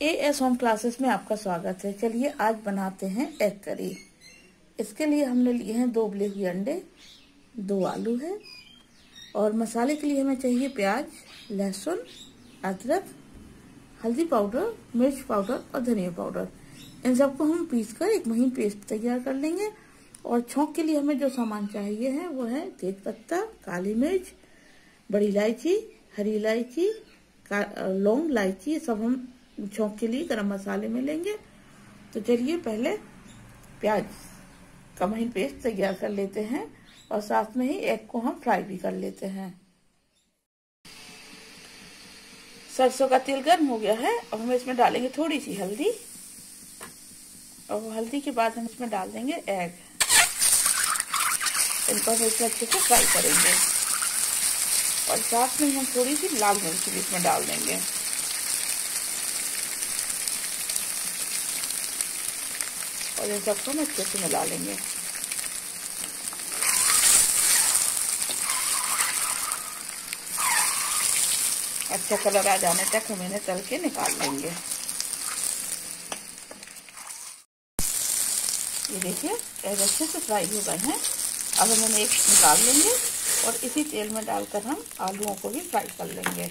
A S home classes में आपका स्वागत है। चलिए, आज बनाते हैं एग करी इसके लिए हमने लिए हैं दो उबले हुए अंडे, दो आलू है, और मसाले के लिए हमें चाहिए प्याज, लहसुन, अदरक, हल्दी पाउडर, मिर्च पाउडर और धनिया पाउडर। इन सबको हम पीस कर एक महीन पेस्ट तैयार कर लेंगे, और छोंक के लिए हमें जो सामान चाहिए है, वो है तेज पत्ता, काली मिर्च, बड़ी इलायची, हरी इलायची लौंग, इलायची सब हम छोंक के लिए गरम मसाले में लेंगे। तो चलिए पहले प्याज का महीन पेस्ट तैयार कर लेते हैं और साथ में ही एग को हम फ्राई भी कर लेते हैं। सरसों का तेल गर्म हो गया है। अब हम इसमें डालेंगे थोड़ी सी हल्दी। और हल्दी के बाद हम इसमें डाल देंगे एग इनको हम इसमें अच्छे से फ्राई करेंगे। और साथ में हम थोड़ी सी लाल मिर्च भी इसमें डाल देंगे। और इन सबको हम अच्छे से मिला लेंगे। अच्छा कलर आ जाने तक हम इन्हें तल के निकाल लेंगे। ये देखिए एग अच्छे से फ्राई हो गए हैं। अब हम इन्हें एक निकाल लेंगे और इसी तेल में डालकर हम आलूओं को भी फ्राई कर लेंगे।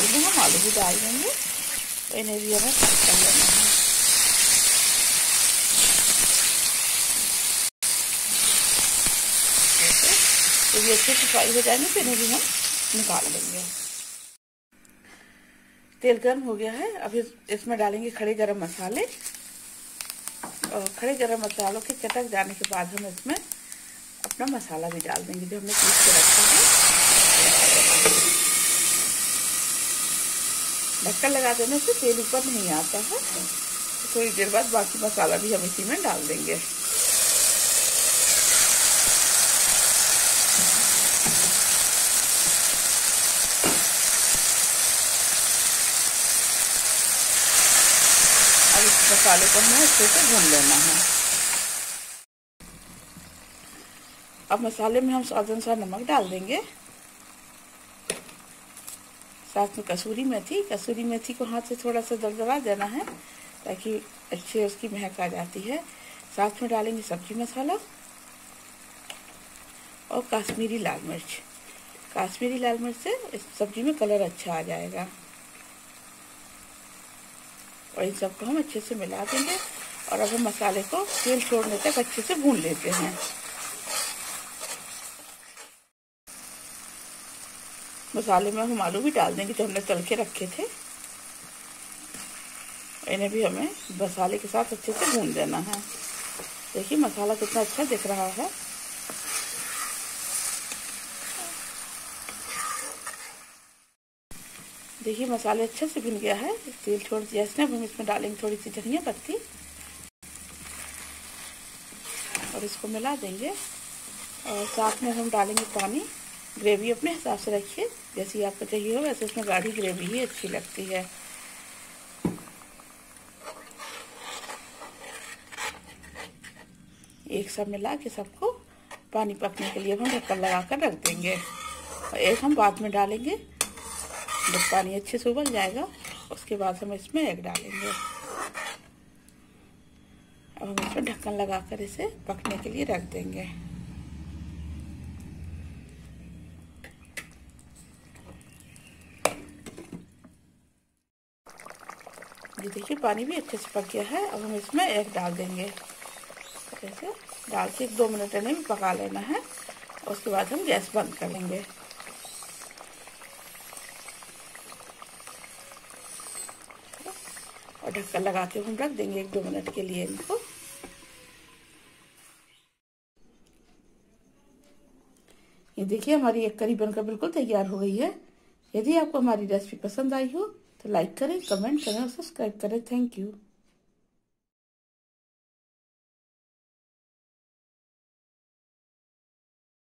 तेल में हम आलू भी डाल देंगे। तो इन्हें भी हमें फ्राई कर लेना है तो ये अच्छे से फ्राई हो जाएँगे तो इन्हें भी हम निकाल लेंगे। तेल गर्म हो गया है, अब इसमें डालेंगे खड़े गरम मसाले। और खड़े गरम मसालों के चटक जाने के बाद हम इसमें अपना मसाला भी डाल देंगे, जो हमने पीस के रखा है। ढक्कन लगा देने से तेल ऊपर नहीं आता है। थोड़ी देर बाद बाकी मसाला भी हम इसी में डाल देंगे। अब इस मसाले को हमें अच्छे से भून लेना है। अब मसाले में हम स्वाद अनुसार नमक डाल देंगे। साथ में कसूरी मेथी कसूरी मेथी को हाथ से थोड़ा सा दरदरा देना है, ताकि अच्छे उसकी महक आ जाती है। साथ में डालेंगे सब्ज़ी मसाला और काश्मीरी लाल मिर्च। काश्मीरी लाल मिर्च से इस सब्ज़ी में कलर अच्छा आ जाएगा। और इन सबको हम अच्छे से मिला देंगे और अब हम मसाले को तेल छोड़ने तक अच्छे से भून लेते हैं। मसाले में हम आलू भी डाल देंगे जो हमने तल के रखे थे। इन्हें भी हमें मसाले के साथ अच्छे से भून देना है। देखिए मसाला कितना अच्छा दिख रहा है। देखिए मसाले अच्छे से भुन गया है। तेल छोड़ दिया इसने, अब हम इसमें डालेंगे थोड़ी सी धनिया पत्ती। और इसको मिला देंगे। और साथ में हम डालेंगे पानी। ग्रेवी अपने हिसाब से रखिए। जैसी आपको चाहिए हो, वैसे उसमें गाढ़ी ग्रेवी ही अच्छी लगती है। एक सब मिला के सबको पानी पकने के लिए हम ढक्कन लगा कर रख देंगे। और एक हम बाद में डालेंगे। जब पानी अच्छे से उबल जाएगा, उसके बाद हम इसमें एग डालेंगे। अब हम इसमें ढक्कन लगा कर इसे पकने के लिए रख देंगे। ये देखिए, पानी भी अच्छे से पक गया है। अब हम इसमें एग डाल देंगे। ऐसे डाल के एक दो मिनट भी पका लेना है। और उसके बाद हम गैस बंद कर लेंगे। और ढक्कन लगा के हम रख देंगे एक दो मिनट के लिए इनको। ये देखिए, हमारी एक करी बनकर बिल्कुल तैयार हो गई है। यदि आपको हमारी रेसिपी पसंद आई हो तो लाइक करें कमेंट करें और सब्सक्राइब करें. Thank you